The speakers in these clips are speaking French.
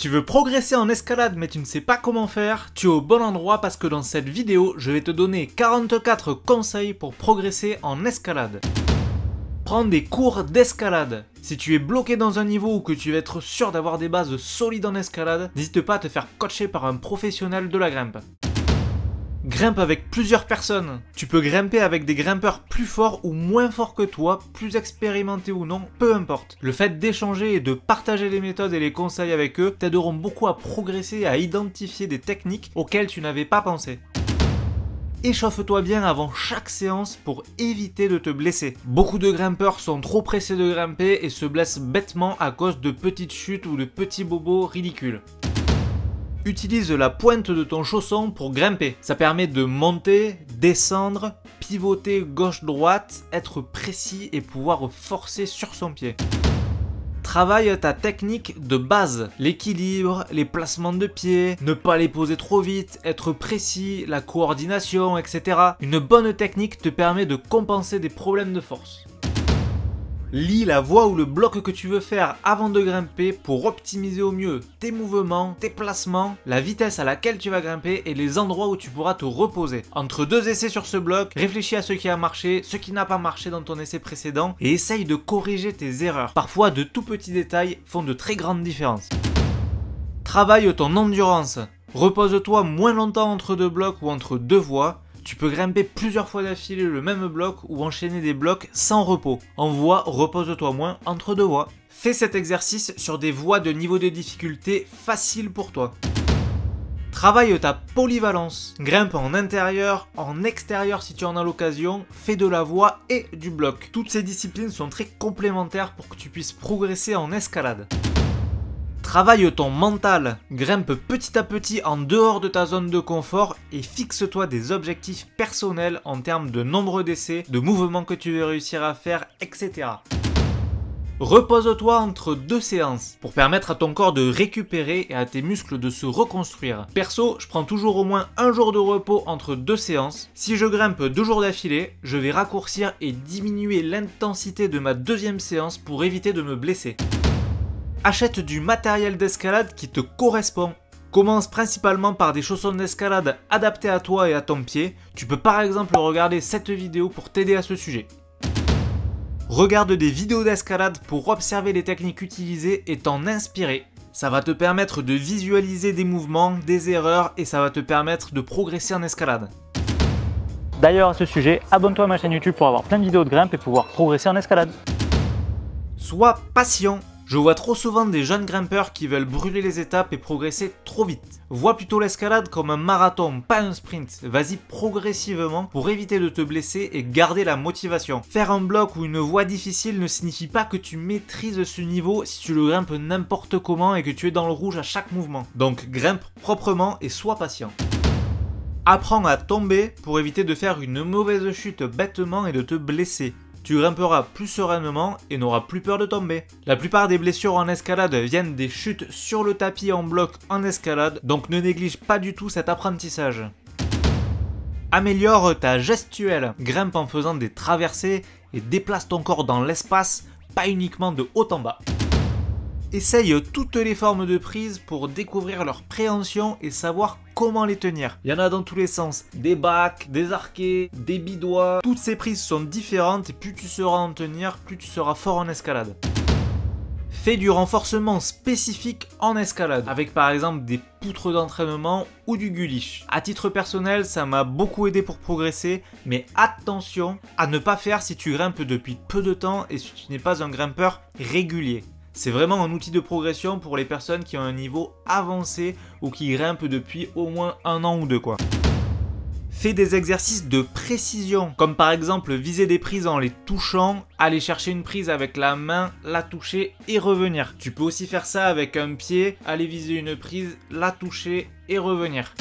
Tu veux progresser en escalade mais tu ne sais pas comment faire Tu es au bon endroit parce que dans cette vidéo, je vais te donner 44 conseils pour progresser en escalade. Prends des cours d'escalade. Si tu es bloqué dans un niveau ou que tu veux être sûr d'avoir des bases solides en escalade, n'hésite pas à te faire coacher par un professionnel de la grimpe. Grimpe avec plusieurs personnes. Tu peux grimper avec des grimpeurs plus forts ou moins forts que toi, plus expérimentés ou non, peu importe. Le fait d'échanger et de partager les méthodes et les conseils avec eux t'aideront beaucoup à progresser et à identifier des techniques auxquelles tu n'avais pas pensé. Échauffe-toi bien avant chaque séance pour éviter de te blesser. Beaucoup de grimpeurs sont trop pressés de grimper et se blessent bêtement à cause de petites chutes ou de petits bobos ridicules. Utilise la pointe de ton chausson pour grimper. Ça permet de monter, descendre, pivoter gauche-droite, être précis et pouvoir forcer sur son pied. Travaille ta technique de base, l'équilibre, les placements de pieds, ne pas les poser trop vite, être précis, la coordination, etc. Une bonne technique te permet de compenser des problèmes de force. Lis la voie ou le bloc que tu veux faire avant de grimper pour optimiser au mieux tes mouvements, tes placements, la vitesse à laquelle tu vas grimper et les endroits où tu pourras te reposer. Entre deux essais sur ce bloc, réfléchis à ce qui a marché, ce qui n'a pas marché dans ton essai précédent et essaye de corriger tes erreurs. Parfois, de tout petits détails font de très grandes différences. Travaille ton endurance. Repose-toi moins longtemps entre deux blocs ou entre deux voies tu peux grimper plusieurs fois d'affilée le même bloc ou enchaîner des blocs sans repos. En voie, repose-toi moins entre deux voies. Fais cet exercice sur des voies de niveau de difficulté facile pour toi. Travaille ta polyvalence. Grimpe en intérieur, en extérieur si tu en as l'occasion, fais de la voie et du bloc. Toutes ces disciplines sont très complémentaires pour que tu puisses progresser en escalade. Travaille ton mental, grimpe petit à petit en dehors de ta zone de confort et fixe-toi des objectifs personnels en termes de nombre d'essais, de mouvements que tu veux réussir à faire, etc. Repose-toi entre deux séances pour permettre à ton corps de récupérer et à tes muscles de se reconstruire. Perso, je prends toujours au moins un jour de repos entre deux séances. Si je grimpe deux jours d'affilée, je vais raccourcir et diminuer l'intensité de ma deuxième séance pour éviter de me blesser. Achète du matériel d'escalade qui te correspond. Commence principalement par des chaussons d'escalade adaptés à toi et à ton pied. Tu peux par exemple regarder cette vidéo pour t'aider à ce sujet. Regarde des vidéos d'escalade pour observer les techniques utilisées et t'en inspirer. Ça va te permettre de visualiser des mouvements, des erreurs et ça va te permettre de progresser en escalade. D'ailleurs à ce sujet, abonne-toi à ma chaîne YouTube pour avoir plein de vidéos de grimpe et pouvoir progresser en escalade. Sois patient je vois trop souvent des jeunes grimpeurs qui veulent brûler les étapes et progresser trop vite. Vois plutôt l'escalade comme un marathon, pas un sprint. Vas-y progressivement pour éviter de te blesser et garder la motivation. Faire un bloc ou une voie difficile ne signifie pas que tu maîtrises ce niveau si tu le grimpes n'importe comment et que tu es dans le rouge à chaque mouvement. Donc grimpe proprement et sois patient. Apprends à tomber pour éviter de faire une mauvaise chute bêtement et de te blesser tu grimperas plus sereinement et n'auras plus peur de tomber. La plupart des blessures en escalade viennent des chutes sur le tapis en bloc en escalade, donc ne néglige pas du tout cet apprentissage. Améliore ta gestuelle, grimpe en faisant des traversées et déplace ton corps dans l'espace, pas uniquement de haut en bas. Essaye toutes les formes de prise pour découvrir leur préhension et savoir comment les tenir. Il y en a dans tous les sens. Des bacs, des arquets, des bidois. Toutes ces prises sont différentes et plus tu sauras en tenir, plus tu seras fort en escalade. Fais du renforcement spécifique en escalade, avec par exemple des poutres d'entraînement ou du guliche. A titre personnel, ça m'a beaucoup aidé pour progresser, mais attention à ne pas faire si tu grimpes depuis peu de temps et si tu n'es pas un grimpeur régulier. C'est vraiment un outil de progression pour les personnes qui ont un niveau avancé ou qui grimpent depuis au moins un an ou deux quoi. Fais des exercices de précision, comme par exemple viser des prises en les touchant, aller chercher une prise avec la main, la toucher et revenir. Tu peux aussi faire ça avec un pied, aller viser une prise, la toucher et revenir.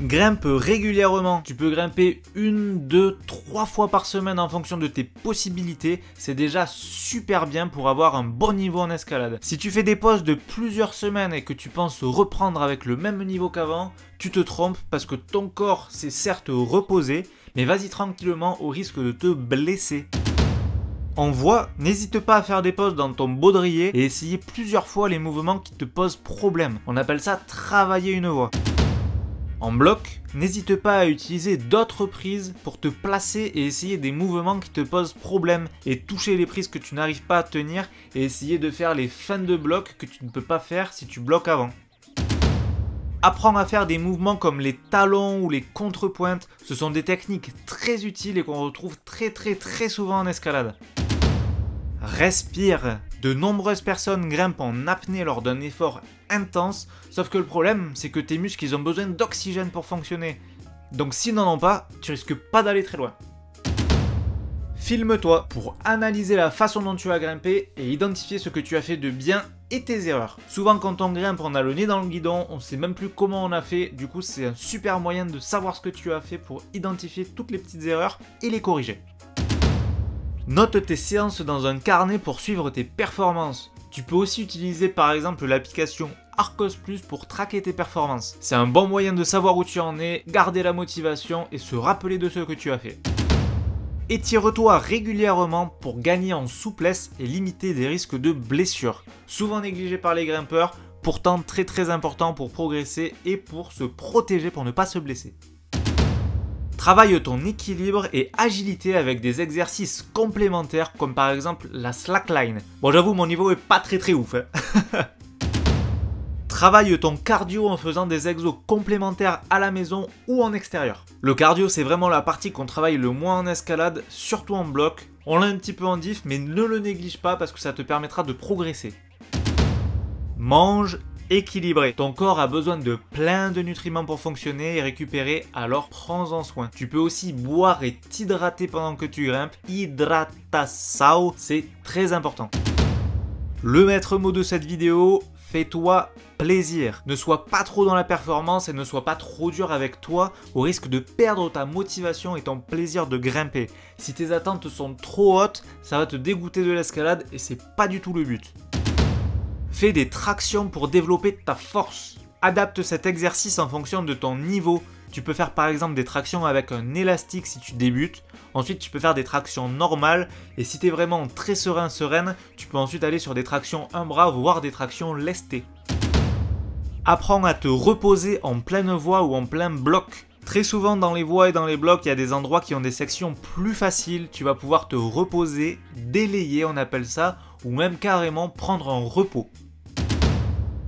Grimpe régulièrement. Tu peux grimper une, deux, trois fois par semaine en fonction de tes possibilités. C'est déjà super bien pour avoir un bon niveau en escalade. Si tu fais des pauses de plusieurs semaines et que tu penses reprendre avec le même niveau qu'avant, tu te trompes parce que ton corps s'est certes reposé, mais vas-y tranquillement au risque de te blesser. En voix, n'hésite pas à faire des pauses dans ton baudrier et essayer plusieurs fois les mouvements qui te posent problème. On appelle ça travailler une voix. En bloc, n'hésite pas à utiliser d'autres prises pour te placer et essayer des mouvements qui te posent problème et toucher les prises que tu n'arrives pas à tenir et essayer de faire les fins de bloc que tu ne peux pas faire si tu bloques avant. Apprends à faire des mouvements comme les talons ou les contrepointes, ce sont des techniques très utiles et qu'on retrouve très très très souvent en escalade. Respire. De nombreuses personnes grimpent en apnée lors d'un effort intense, sauf que le problème, c'est que tes muscles ils ont besoin d'oxygène pour fonctionner. Donc s'ils n'en ont pas, tu risques pas d'aller très loin. Filme-toi pour analyser la façon dont tu as grimpé et identifier ce que tu as fait de bien et tes erreurs. Souvent quand on grimpe, on a le nez dans le guidon, on sait même plus comment on a fait, du coup c'est un super moyen de savoir ce que tu as fait pour identifier toutes les petites erreurs et les corriger. Note tes séances dans un carnet pour suivre tes performances. Tu peux aussi utiliser par exemple l'application Arcos Plus pour traquer tes performances. C'est un bon moyen de savoir où tu en es, garder la motivation et se rappeler de ce que tu as fait. Étire-toi régulièrement pour gagner en souplesse et limiter des risques de blessures. Souvent négligés par les grimpeurs, pourtant très très important pour progresser et pour se protéger pour ne pas se blesser. Travaille ton équilibre et agilité avec des exercices complémentaires comme par exemple la slackline. Bon j'avoue mon niveau est pas très très ouf. Hein. Travaille ton cardio en faisant des exos complémentaires à la maison ou en extérieur. Le cardio c'est vraiment la partie qu'on travaille le moins en escalade, surtout en bloc. On l'a un petit peu en diff mais ne le néglige pas parce que ça te permettra de progresser. Mange équilibré. Ton corps a besoin de plein de nutriments pour fonctionner et récupérer, alors prends-en soin. Tu peux aussi boire et t'hydrater pendant que tu grimpes. Hydratasao, c'est très important. Le maître mot de cette vidéo, fais-toi plaisir. Ne sois pas trop dans la performance et ne sois pas trop dur avec toi au risque de perdre ta motivation et ton plaisir de grimper. Si tes attentes sont trop hautes, ça va te dégoûter de l'escalade et c'est pas du tout le but. Fais des tractions pour développer ta force. Adapte cet exercice en fonction de ton niveau. Tu peux faire par exemple des tractions avec un élastique si tu débutes. Ensuite, tu peux faire des tractions normales. Et si tu es vraiment très serein, sereine, tu peux ensuite aller sur des tractions un bras, voire des tractions lestées. Apprends à te reposer en pleine voie ou en plein bloc. Très souvent dans les voies et dans les blocs, il y a des endroits qui ont des sections plus faciles. Tu vas pouvoir te reposer, délayer, on appelle ça, ou même carrément prendre un repos.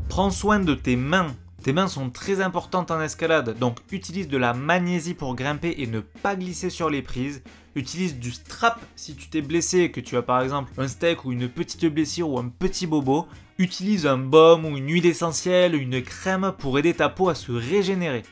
Prends soin de tes mains. Tes mains sont très importantes en escalade, donc utilise de la magnésie pour grimper et ne pas glisser sur les prises. Utilise du strap si tu t'es blessé que tu as par exemple un steak ou une petite blessure ou un petit bobo. Utilise un baume ou une huile essentielle, une crème pour aider ta peau à se régénérer.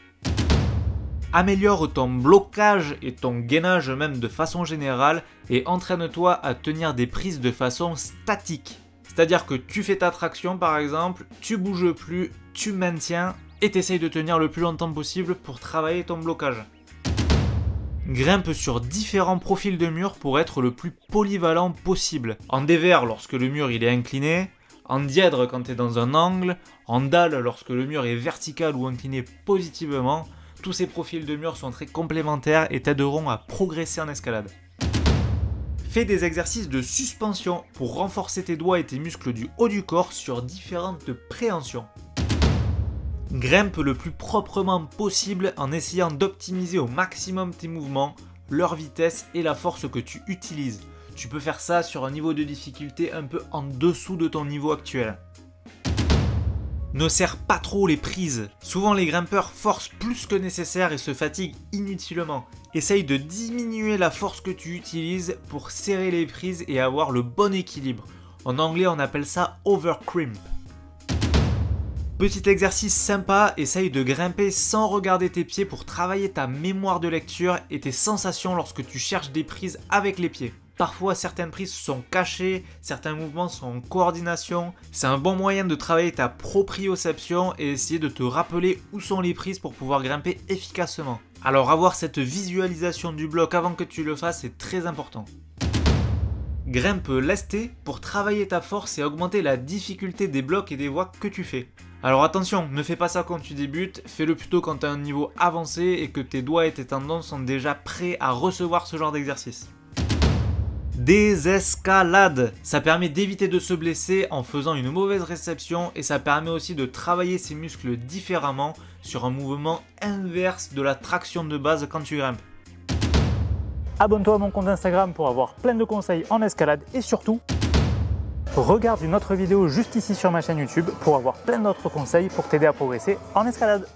Améliore ton blocage et ton gainage même de façon générale et entraîne-toi à tenir des prises de façon statique. C'est-à-dire que tu fais ta traction par exemple, tu bouges plus, tu maintiens et t'essayes de tenir le plus longtemps possible pour travailler ton blocage. Grimpe sur différents profils de mur pour être le plus polyvalent possible. En dévers lorsque le mur est incliné, en dièdre quand tu es dans un angle, en dalle lorsque le mur est vertical ou incliné positivement, tous ces profils de murs sont très complémentaires et t'aideront à progresser en escalade. Fais des exercices de suspension pour renforcer tes doigts et tes muscles du haut du corps sur différentes préhensions. Grimpe le plus proprement possible en essayant d'optimiser au maximum tes mouvements, leur vitesse et la force que tu utilises. Tu peux faire ça sur un niveau de difficulté un peu en dessous de ton niveau actuel. Ne serre pas trop les prises. Souvent les grimpeurs forcent plus que nécessaire et se fatiguent inutilement. Essaye de diminuer la force que tu utilises pour serrer les prises et avoir le bon équilibre. En anglais on appelle ça overcrimp. Petit exercice sympa, essaye de grimper sans regarder tes pieds pour travailler ta mémoire de lecture et tes sensations lorsque tu cherches des prises avec les pieds. Parfois, certaines prises sont cachées, certains mouvements sont en coordination. C'est un bon moyen de travailler ta proprioception et essayer de te rappeler où sont les prises pour pouvoir grimper efficacement. Alors avoir cette visualisation du bloc avant que tu le fasses est très important. Grimpe lesté pour travailler ta force et augmenter la difficulté des blocs et des voies que tu fais. Alors attention, ne fais pas ça quand tu débutes, fais-le plutôt quand tu as un niveau avancé et que tes doigts et tes tendons sont déjà prêts à recevoir ce genre d'exercice. Des escalades Ça permet d'éviter de se blesser en faisant une mauvaise réception et ça permet aussi de travailler ses muscles différemment sur un mouvement inverse de la traction de base quand tu grimpes. Abonne-toi à mon compte Instagram pour avoir plein de conseils en escalade et surtout, regarde une autre vidéo juste ici sur ma chaîne YouTube pour avoir plein d'autres conseils pour t'aider à progresser en escalade.